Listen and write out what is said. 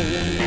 Yeah.